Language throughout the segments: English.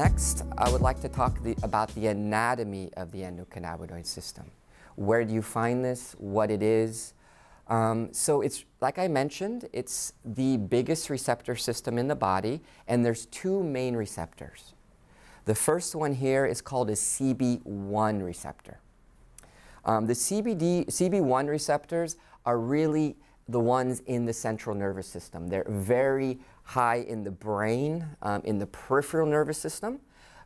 next, I would like to talk the, about the anatomy of the endocannabinoid system. Where do you find this? What it is? Um, so it's, like I mentioned, it's the biggest receptor system in the body, and there's two main receptors. The first one here is called a CB1 receptor. Um, the CBD, CB1 receptors are really the ones in the central nervous system. They're very high in the brain, um, in the peripheral nervous system,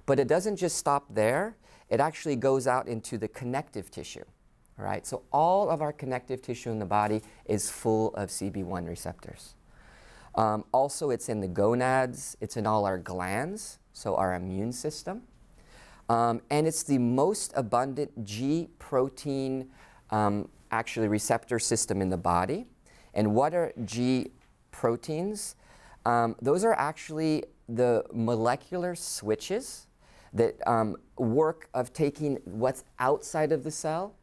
but it doesn't just stop there. It actually goes out into the connective tissue. All right, so all of our connective tissue in the body is full of CB1 receptors. Um, also, it's in the gonads, it's in all our glands, so our immune system. Um, and it's the most abundant G protein um, actually receptor system in the body. And what are G proteins? Um, those are actually the molecular switches that um, work of taking what's outside of the cell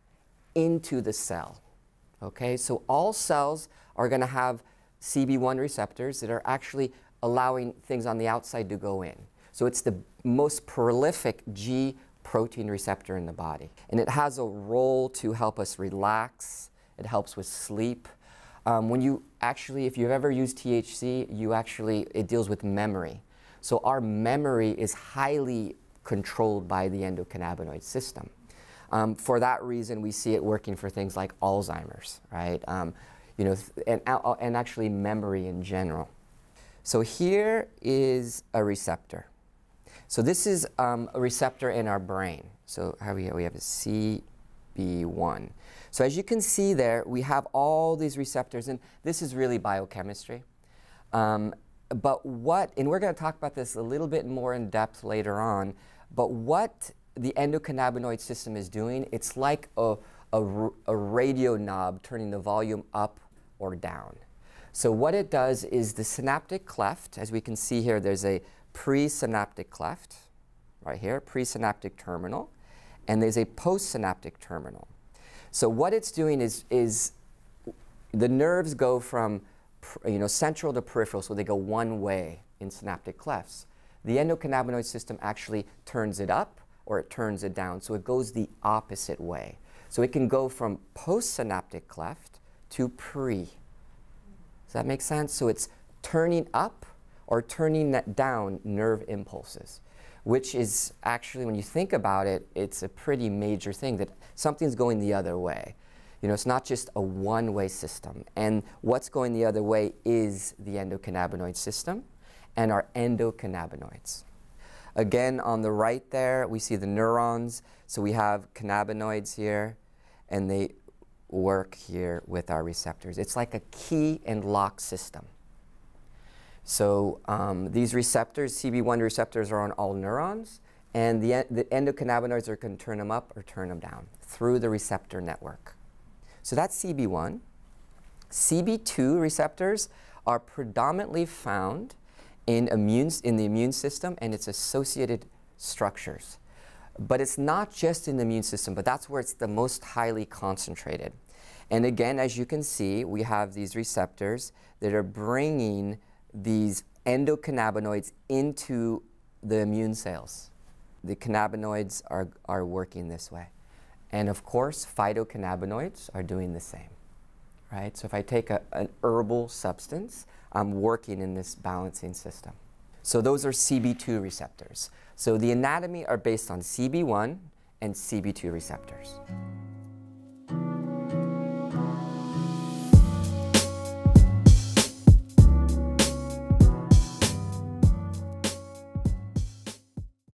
into the cell. Okay, so all cells are going to have CB1 receptors that are actually allowing things on the outside to go in. So it's the most prolific G protein receptor in the body. And it has a role to help us relax, it helps with sleep. Um, when you actually, if you've ever used THC, you actually, it deals with memory. So our memory is highly controlled by the endocannabinoid system. Um, for that reason, we see it working for things like Alzheimer's, right? Um, you know, and, uh, and actually memory in general. So here is a receptor. So this is um, a receptor in our brain. So how we, we have a CB1. So as you can see there, we have all these receptors, and this is really biochemistry. Um, but what, and we're going to talk about this a little bit more in depth later on, but what the endocannabinoid system is doing, it's like a, a, a, radio knob turning the volume up or down. So what it does is the synaptic cleft, as we can see here, there's a presynaptic cleft, right here, presynaptic terminal, and there's a postsynaptic terminal. So what it's doing is, is the nerves go from you know, central to peripheral, so they go one way in synaptic clefts. The endocannabinoid system actually turns it up or it turns it down. So it goes the opposite way. So it can go from postsynaptic cleft to pre. Does that make sense? So it's turning up or turning down nerve impulses, which is actually, when you think about it, it's a pretty major thing that something's going the other way. You know, it's not just a one-way system. And what's going the other way is the endocannabinoid system and our endocannabinoids. Again, on the right there, we see the neurons. So we have cannabinoids here, and they work here with our receptors. It's like a key and lock system. So um, these receptors, CB1 receptors, are on all neurons, and the, the endocannabinoids are going to turn them up or turn them down through the receptor network. So that's CB1. CB2 receptors are predominantly found in, immune, in the immune system and its associated structures. But it's not just in the immune system, but that's where it's the most highly concentrated. And again, as you can see, we have these receptors that are bringing these endocannabinoids into the immune cells. The cannabinoids are, are working this way. And of course, phytocannabinoids are doing the same. Right? So if I take a, an herbal substance, I'm working in this balancing system. So those are CB2 receptors. So the anatomy are based on CB1 and CB2 receptors.